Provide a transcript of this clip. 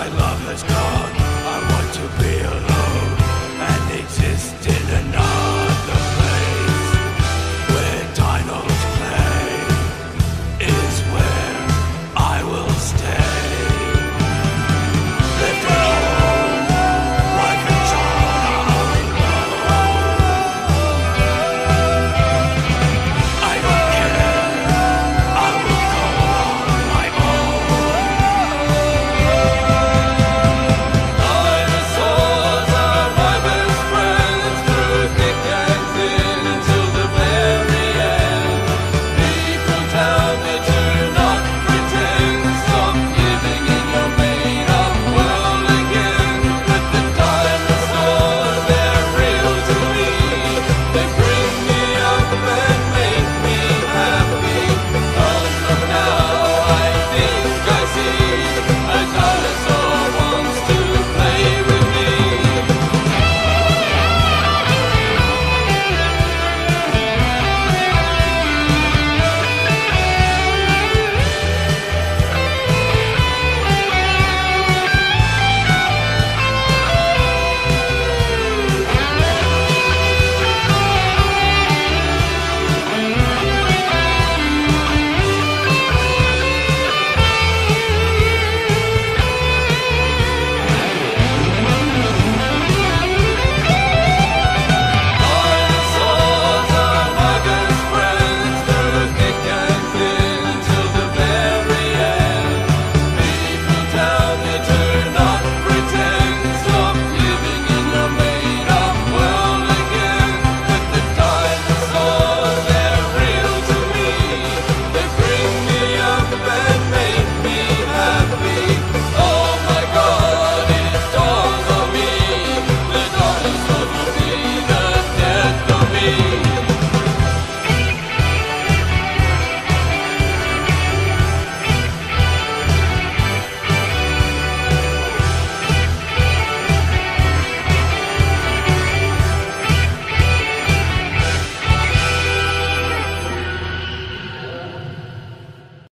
my love has gone. I want to be.